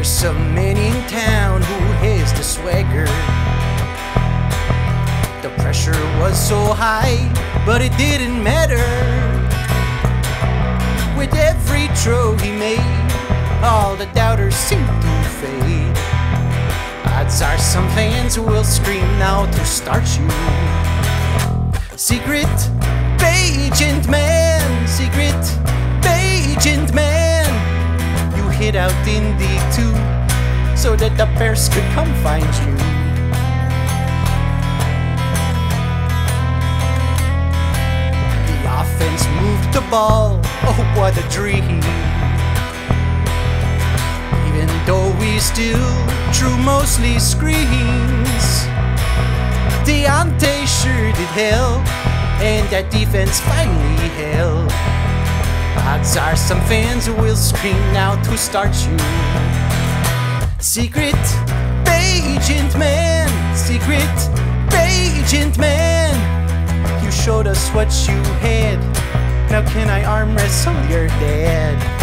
There's some men in town who has the swagger. The pressure was so high, but it didn't matter. With every throw he made, all the doubters seemed to fade. Odds are some fans will scream now to start you. Secret agent man, Hid out in the two, so that the bears could come find you. The offense moved the ball, oh what a dream. Even though we still drew mostly screens, D'Onta sure did help, and that defense finally held. Odds are some fans who will scream now to start you. Secret agent man, secret agent man, you showed us what you had. Now can I arm wrestle your dad?